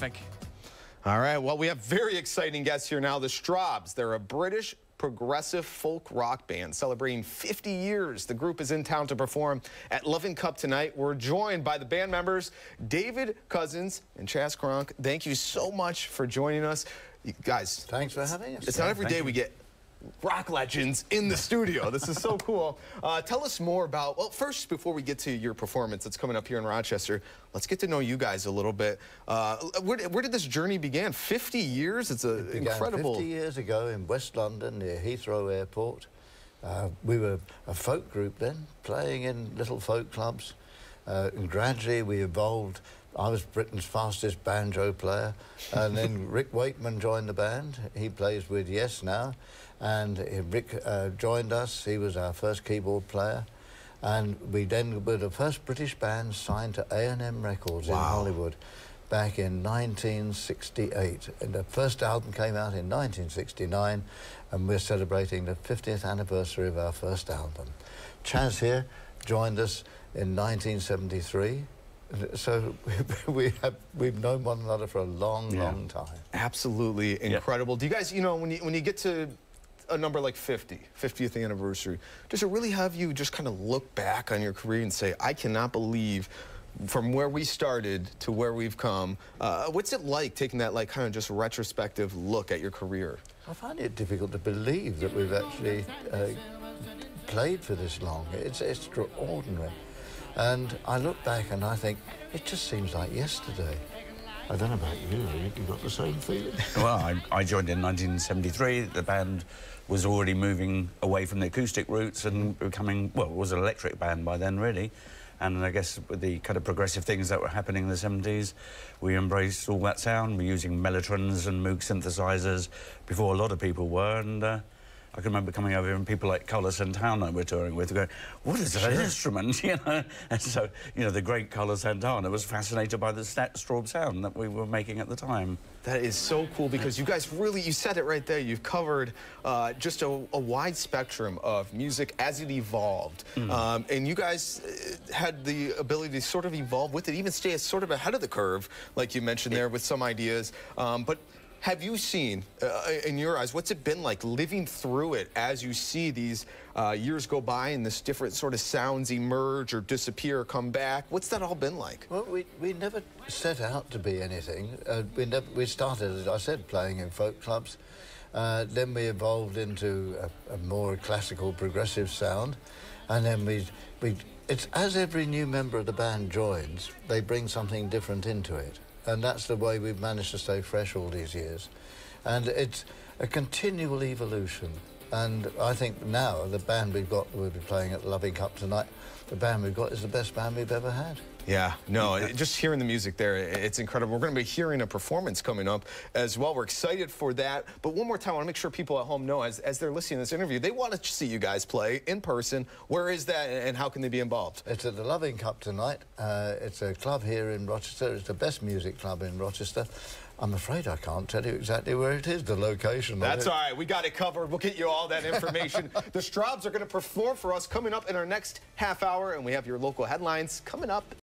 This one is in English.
Thank you. All right, well, we have very exciting guests here now. The Strawbs, they're a British progressive folk rock band celebrating 50 years. The group is in town to perform at Lovin' Cup tonight. We're joined by the band members, David Cousins and Chas Cronk. Thank you so much for joining us. You guys, Thanks for having us. it's not every thank day you. we get rock legends in the studio. This is so cool. Uh, tell us more about, well, first, before we get to your performance that's coming up here in Rochester, let's get to know you guys a little bit. Uh, where, where did this journey begin? 50 years? It's a began incredible. 50 years ago in West London near Heathrow Airport. Uh, we were a folk group then, playing in little folk clubs. Uh, and gradually we evolved. I was Britain's fastest banjo player. And then Rick Wakeman joined the band. He plays with Yes now. And Rick uh, joined us. He was our first keyboard player. And we then were the first British band signed to A&M Records in Hollywood back in 1968. And the first album came out in 1969, and we're celebrating the 50th anniversary of our first album. Chas here joined us in 1973. So we have, we've known one another for a long, Yeah. long time. Absolutely incredible. Do you guys, you know, when you, when you get to a number like 50, 50th anniversary, does it really have you just kind of look back on your career and say, I cannot believe from where we started to where we've come. Uh, what's it like taking that like kind of just retrospective look at your career? I find it difficult to believe that we've actually uh, played for this long. It's extraordinary. And I look back and I think, it just seems like yesterday. I don't know about you, Rick, you've got the same feeling? Well, I, I joined in 1973. The band was already moving away from the acoustic roots and becoming, well, it was an electric band by then, really. And I guess with the kind of progressive things that were happening in the 70s, we embraced all that sound. We're using Mellotrons and Moog synthesizers before a lot of people were. And uh, I can remember coming over and people like Carlos Santana we're touring with going, what is that instrument? You know? And so, you know, the great Carlos Santana was fascinated by the Strawbs sound that we were making at the time. That is so cool because you guys really, you said it right there. You've covered uh, just a, a wide spectrum of music as it evolved. Um, and you guys uh, had the ability to sort of evolve with it, even stay sort of ahead of the curve, like you mentioned there with some ideas. Um, but have you seen, uh, in your eyes, what's it been like living through it as you see these uh, years go by and this different sort of sounds emerge or disappear or come back? What's that all been like? Well, we, we never set out to be anything. Uh, we, never, we started, as I said, playing in folk clubs. Uh, then we evolved into a, a more classical progressive sound. And then we, we, it's as every new member of the band joins, they bring something different into it. And that's the way we've managed to stay fresh all these years. And it's a continual evolution. And I think now the band we've got, we'll be playing at the Lovin' Cup tonight, the band we've got is the best band we've ever had. Yeah, no, just hearing the music there, it's incredible. We're going to be hearing a performance coming up as well. We're excited for that. But one more time, I want to make sure people at home know, as, as they're listening to this interview, they want to see you guys play in person. Where is that and how can they be involved? It's at the Lovin' Cup tonight. Uh, it's a club here in Rochester. It's the best music club in Rochester. I'm afraid I can't tell you exactly where it is, the location That's all right. We got it covered. We'll get you all that information. the Strawbs are going to perform for us coming up in our next half hour, and we have your local headlines coming up